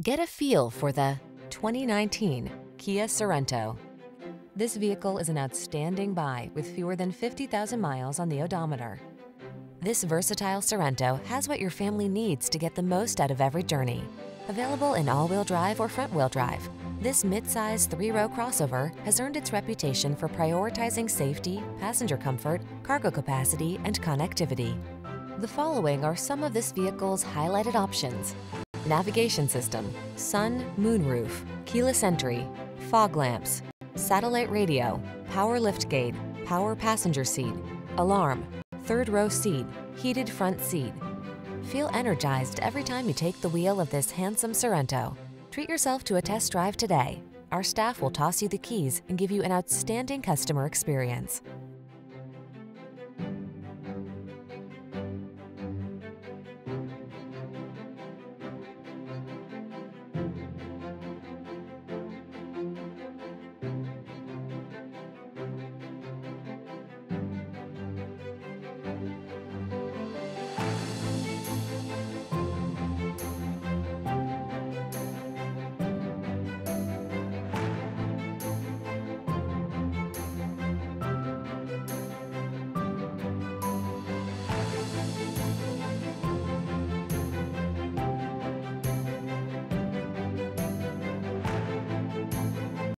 Get a feel for the 2019 Kia Sorento. This vehicle is an outstanding buy with fewer than 50,000 miles on the odometer. This versatile Sorento has what your family needs to get the most out of every journey. Available in all-wheel drive or front-wheel drive, this midsize three-row crossover has earned its reputation for prioritizing safety, passenger comfort, cargo capacity, and connectivity. The following are some of this vehicle's highlighted options. Navigation system, sun, moonroof, keyless entry, fog lamps, satellite radio, power liftgate, power passenger seat, alarm, third row seat, heated front seat. Feel energized every time you take the wheel of this handsome Sorento. Treat yourself to a test drive today. Our staff will toss you the keys and give you an outstanding customer experience.